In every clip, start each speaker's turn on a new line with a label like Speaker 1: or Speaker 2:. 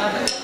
Speaker 1: 아, 네.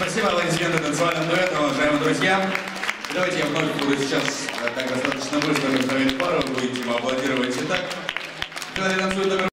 Speaker 1: Спасибо, аплодисменты танцевальным дуэтом, уважаемые друзья. Давайте я вновь буду сейчас э, так достаточно быстро представить пару, будете аплодировать и так. Когда я танцую номер